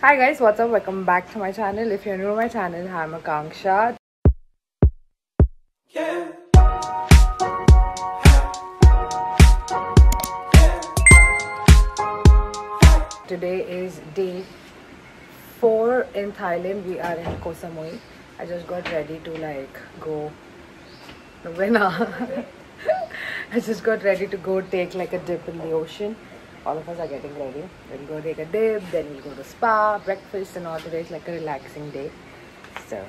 Hi guys, what's up? Welcome back to my channel. If you're new to my channel, I'm Akanksha. Today is day four in Thailand. We are in Koh Samui. I just got ready to like go. Winner. I just got ready to go take like a dip in the ocean all of us are getting ready. We'll go take a dip, then we'll go to spa, breakfast and all today is like a relaxing day. So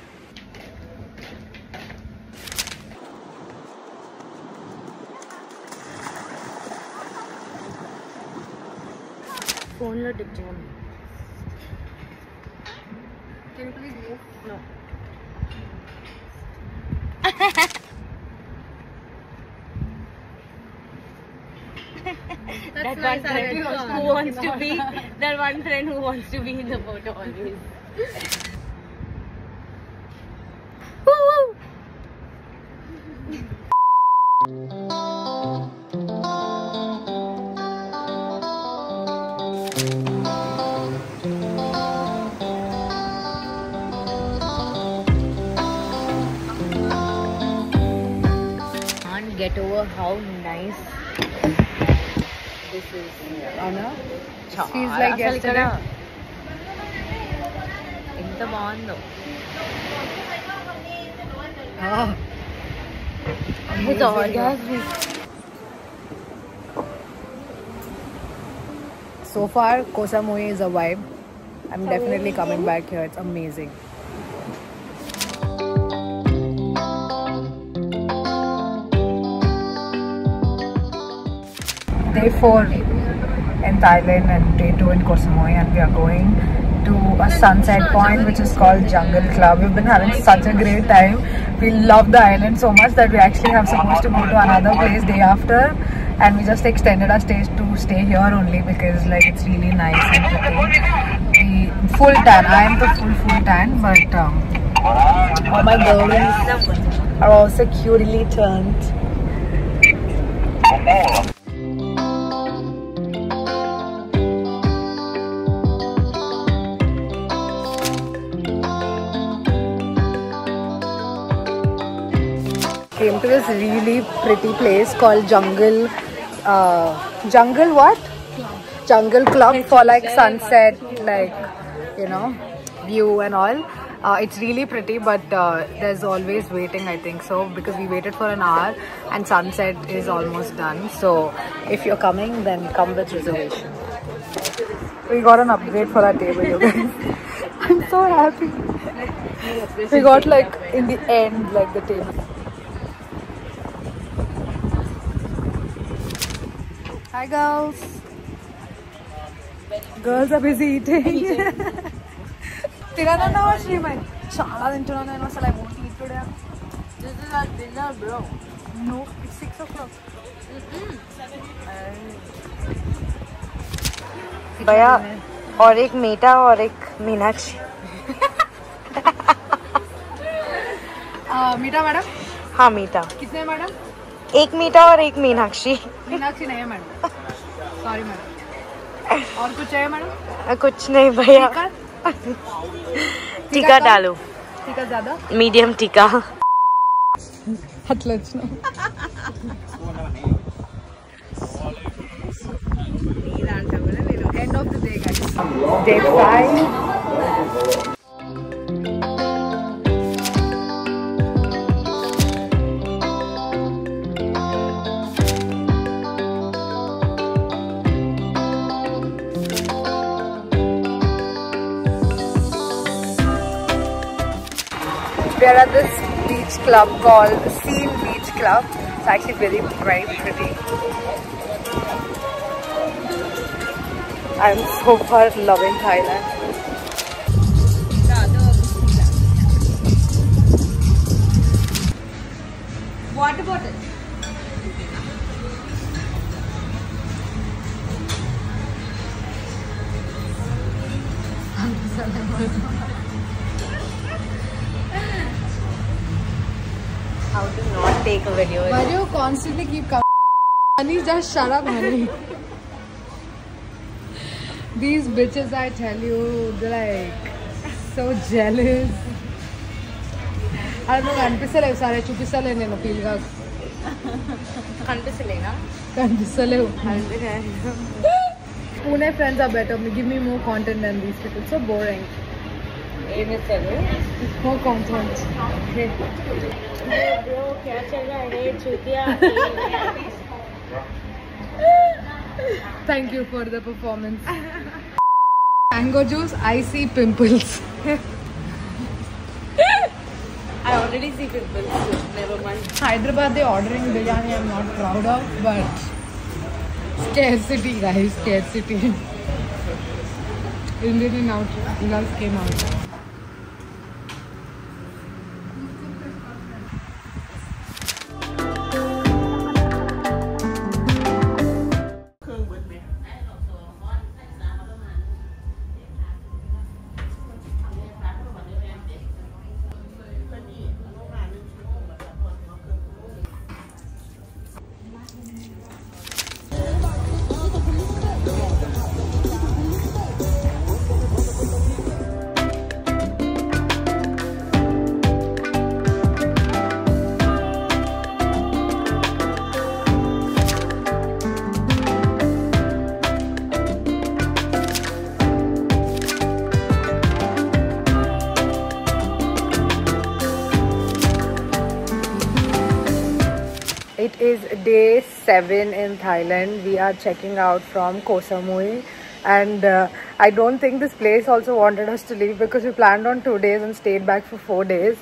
phone dipped. Can you please move? No. that one friend who wants to be that one friend who wants to be in the photo always. Can't get over how nice this is అవునా feels like yesterday. ఎంత Ah, oh. It's orgasmic. So far, Koh Samui is a vibe. I'm definitely coming back here. It's amazing. Four in Thailand and day two in Koh Samui, and we are going to a sunset point which is called Jungle Club. We've been having such a great time. We love the island so much that we actually have supposed to go to another place day after, and we just extended our stay to stay here only because like it's really nice and pretty. Full tan. I am the full full tan, but um, all my girlies are also cutely turned. Came to this really pretty place called Jungle. Uh, jungle what? Jungle Club for like sunset, like you know, view and all. Uh, it's really pretty, but uh, there's always waiting. I think so because we waited for an hour and sunset is almost done. So if you're coming, then come with reservation. We got an upgrade for our table, you guys. I'm so happy. We got like in the end, like the table. Hi girls. Girls are busy eating. తిననన్నా Shriman చాలా తింటున్నాను నేను అసలు I won't eat today This is our dinner, bro. No it's six o'clock भैया और एक मीठा और एक मीनाक्षी मीठा मैडम हाँ मीठा कितने मैडम एक मीठा और एक मीनाक्षी। मीनाक्षी नहीं है मैडम। Sorry madam. और कुछ है मैडम? कुछ नहीं भैया। टीका? डालो। टीका ज़्यादा? मीडियम टीका। हाथ लचना end of the day guys day 5 we're at this beach club called Seal Beach Club. It's actually very, very pretty. I'm so far loving Thailand. Water bottle. I'm How to not take a video? Why do you constantly keep coming? Honey, just shut up, honey. These bitches, I tell you, they're like so jealous. అది నువ్వు కనిపిస్తలేవు సరే చూపిస్తలేవు నేను ఫీల్గా కనిపిస్తలేనా కనిపిస్తలేవు Pune friends are better give me more content and these people so boring ఏం చేస్తారు इसको conference bro क्या चल रहा है चूतिया thank you for the performance mango juice I see pimples I already see pimples, so never mind. Hyderabad, they're ordering biryani. I'm not proud of, but scarcity, guys, scarcity. Indian out, love came out. Day seven in Thailand. We are checking out from Koh Samui. And uh, I don't think this place also wanted us to leave because we planned on two days and stayed back for four days.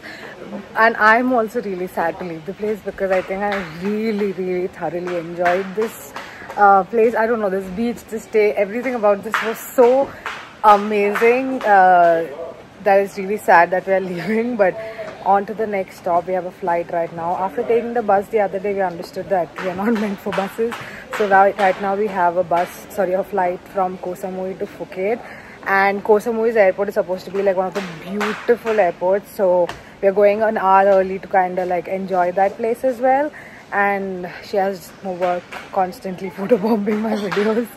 And I'm also really sad to leave the place because I think I really, really thoroughly enjoyed this uh, place. I don't know, this beach, this day, everything about this was so amazing. Uh, that is really sad that we are leaving, but on to the next stop. We have a flight right now. After taking the bus the other day, we understood that we are not meant for buses. So right, right now we have a bus, sorry, a flight from Koh Samui to Phuket. And Koh Samui's airport is supposed to be like one of the beautiful airports. So we are going an hour early to kind of like enjoy that place as well. And she has more work constantly photobombing my videos.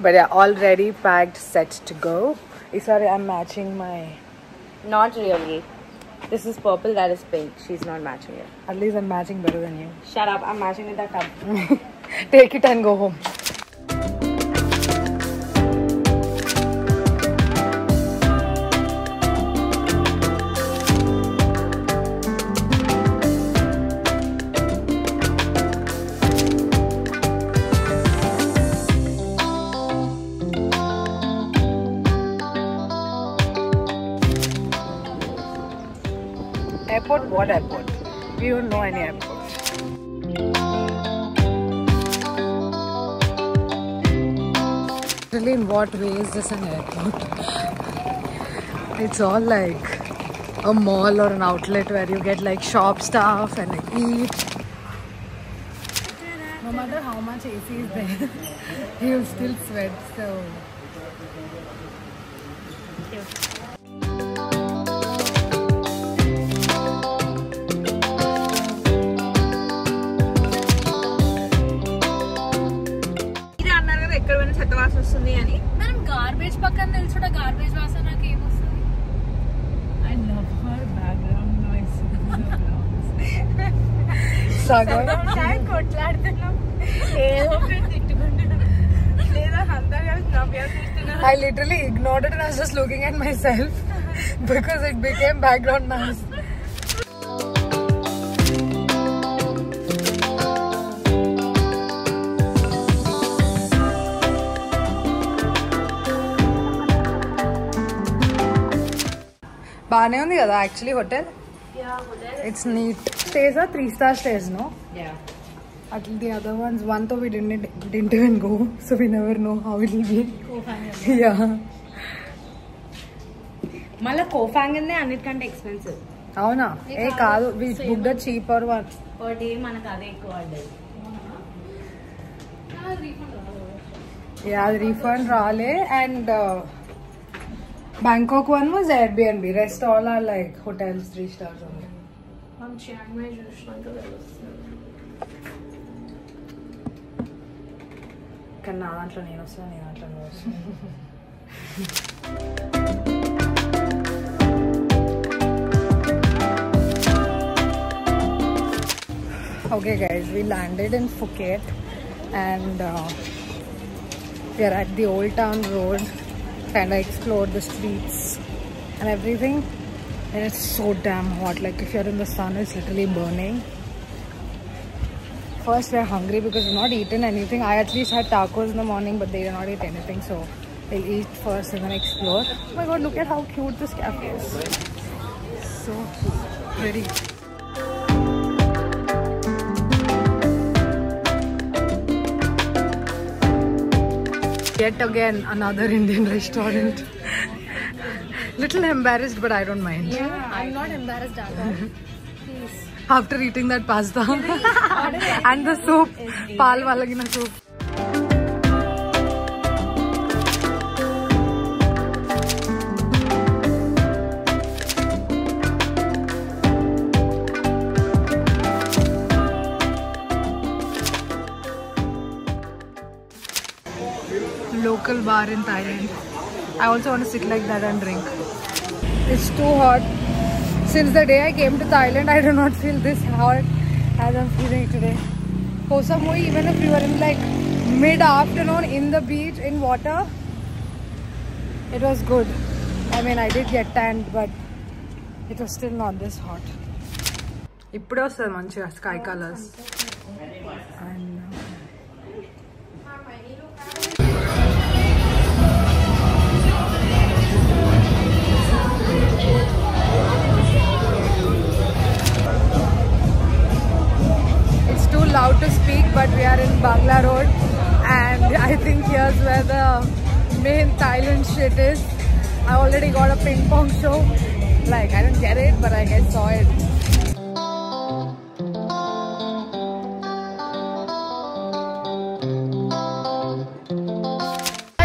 But yeah, all ready, packed, set to go. Sorry, I'm matching my Not really. This is purple, that is pink. She's not matching it. At least I'm matching better than you. Shut up, I'm matching with that tub. Take it and go home. Airport? What airport? We don't know any airport. Really, in what way is this an airport? it's all like a mall or an outlet where you get like shop stuff and like eat. No matter how much AC is there, you'll still sweat. So. చెత్త వాసన వస్తుంది అని మనం garbage పక్కన నిల్చుంటే garbage వాసన నాకు ఏమొస్తుంది I love her background noise. Sagar. కొట్లాడుతున్నాం ఏదో ఒకటి తిట్టుకుంటున్నాం లేదా అందరు కలిసి నవ్వేస్తున్నాం I literally ignored it and I was just looking at myself because it became background noise. బాగానే ఉంది కదా actually hotel it's neat stage ఆ త్రీ స్టార్ స్టేజ్ నో అట్ల the other ones వన్తో we didn't go so we never know how it will be yeah మళ్ళీ కోఫాంగన్నే అన్నిటికంటే expensive అవునా? ఏ కాదు we book the cheaper one ఒకటి మనకు అదే ఎక్కువ యా రీఫండ్ రాలే. And Bangkok one was air BNB rest all are like hotels three stars only మనం చియాంగ్మై చూసినాక తెలుస్తుంది కానీ నా దాంట్లో నేను వస్తాను నీ దాంట్లో నువ్వు వస్తాను Okay, guys, we landed in Phuket and uh, we are at the Old Town Road. Kind of explored the streets and everything. And it's so damn hot. Like, if you're in the sun, it's literally burning. First, we're hungry because we've not eaten anything. I at least had tacos in the morning, but they did not eat anything. So, we'll eat first and then explore. Oh my god, look at how cute this cafe is. So pretty. Yet again, another Indian restaurant. Little embarrassed, but I don't mind. Yeah, I'm not embarrassed at all. Please. After eating that pasta and the soup, pal walagina soup. local bar in Thailand. I also want to sit like that and drink. It's too hot. Since the day I came to Thailand, I do not feel this hot as I'm feeling today. Koh Samui, even if you were in like mid-afternoon in the beach, in water, it was good. I mean, I did get tanned, but it was still not this hot. Ippudu vastadi manchiga sky colors. And Road, and I think here's where the main Thailand shit is. I already got a ping pong show. Like I didn't get it, but like I saw it.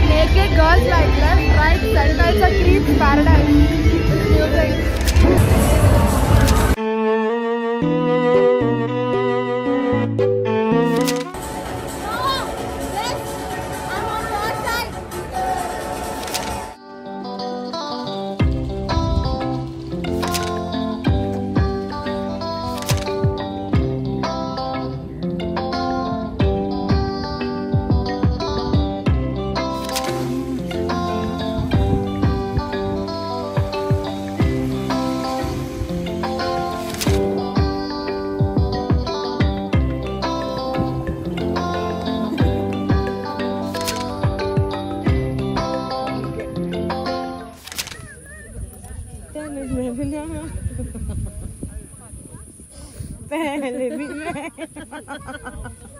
Naked girls like left, right, center. It's a creep paradise. Music. Pehlevi na. Pehlevi know.